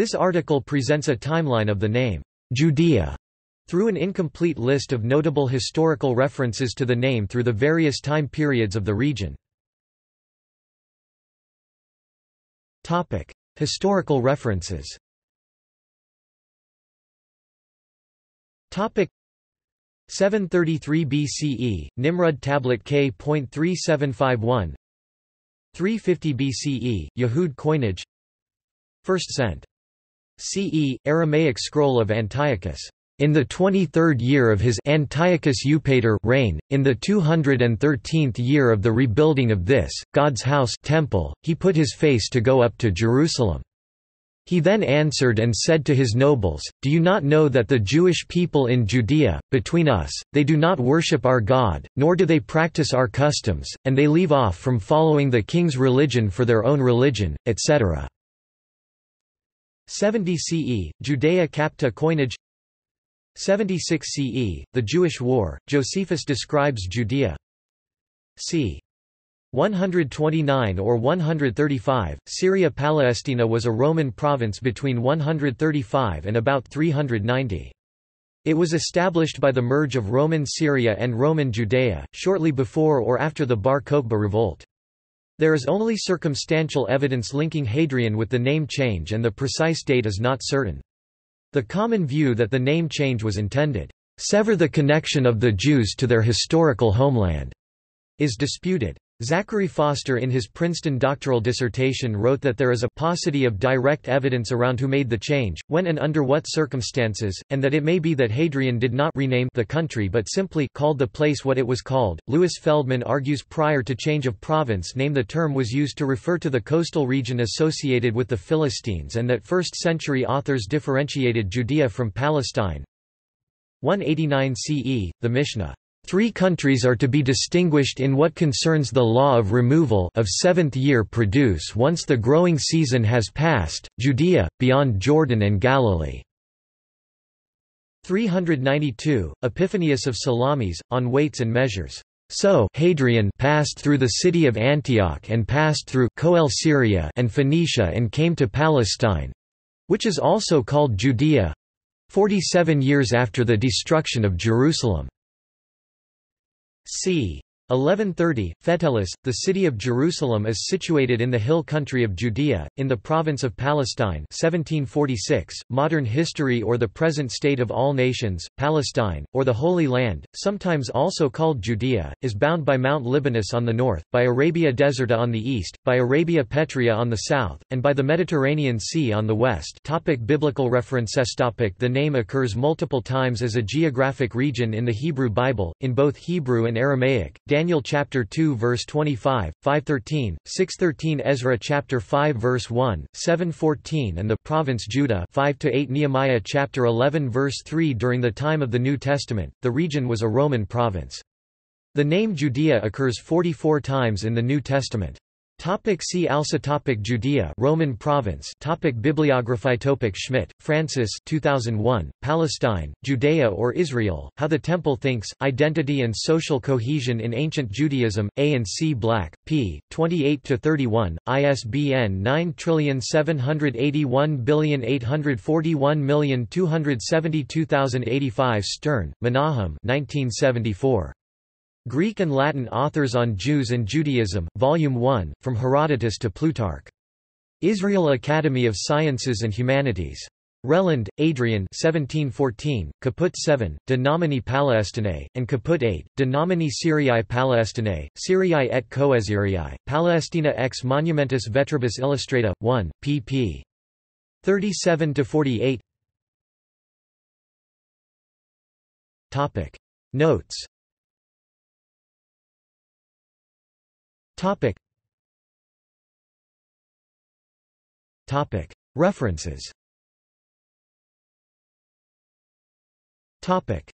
This article presents a timeline of the name, Judea, through an incomplete list of notable historical references to the name through the various time periods of the region. Topic: Historical references Topic: 733 BCE, Nimrud Tablet K.3751 350 BCE, Yehud coinage 1st cent. CE, Aramaic scroll of Antiochus. In the twenty-third year of his Antiochus Eupator reign, in the two hundred and thirteenth year of the rebuilding of this, God's house temple, he put his face to go up to Jerusalem. He then answered and said to his nobles, Do you not know that the Jewish people in Judea, between us, they do not worship our God, nor do they practice our customs, and they leave off from following the king's religion for their own religion, etc. 70 CE, Judea Capta coinage 76 CE, the Jewish War, Josephus describes Judea c. 129 or 135, Syria Palestina was a Roman province between 135 and about 390. It was established by the merge of Roman Syria and Roman Judea, shortly before or after the Bar Kokhba revolt. There is only circumstantial evidence linking Hadrian with the name change and the precise date is not certain. The common view that the name change was intended, "...sever the connection of the Jews to their historical homeland," is disputed. Zachary Foster in his Princeton doctoral dissertation wrote that there is a paucity of direct evidence around who made the change, when and under what circumstances, and that it may be that Hadrian did not rename the country but simply called the place what it was called. Louis Feldman argues prior to change of province name the term was used to refer to the coastal region associated with the Philistines and that 1st century authors differentiated Judea from Palestine. 189 CE, the Mishnah Three countries are to be distinguished in what concerns the law of removal of seventh year produce once the growing season has passed, Judea, beyond Jordan and Galilee. 392, Epiphanius of Salamis, on weights and measures. So Hadrian passed through the city of Antioch and passed through Coele Syria and Phoenicia and came to Palestine, which is also called Judea, 47 years after the destruction of Jerusalem. C. 1130, Fetellus, the city of Jerusalem is situated in the hill country of Judea, in the province of Palestine. 1746, Modern History or the Present State of All Nations, Palestine, or the Holy Land, sometimes also called Judea, is bound by Mount Libanus on the north, by Arabia Deserta on the east, by Arabia Petrea on the south, and by the Mediterranean Sea on the west. Topic Biblical references topic The name occurs multiple times as a geographic region in the Hebrew Bible, in both Hebrew and Aramaic, Daniel chapter 2 verse 25, 513, 613 Ezra chapter 5 verse 1, 714 and the province Judah 5 to 8 Nehemiah chapter 11 verse 3 During the time of the New Testament, the region was a Roman province. The name Judea occurs 44 times in the New Testament. Topic see also topic Judea Roman province topic Bibliography topic Schmidt, Francis 2001, Palestine, Judea or Israel, How the Temple Thinks, Identity and Social Cohesion in Ancient Judaism, A and C Black, p. 28–31, ISBN 9781841272085 Stern, Menahem 1974. Greek and Latin Authors on Jews and Judaism, Volume 1, From Herodotus to Plutarch. Israel Academy of Sciences and Humanities. Reland, Adrian 1714, Caput 7, De nomine Palestinae, and Caput 8, De nomine Syriae Palestinae, Syriae et Coelesyriae, Palestina ex Monumentis Veteribus Illustrata, 1, pp. 37–48 Notes Topic. Topic. References. Topic.